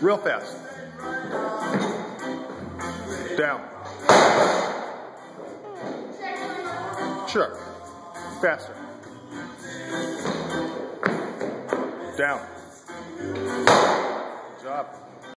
Real fast. Down. Sure. Faster. Down. Good job.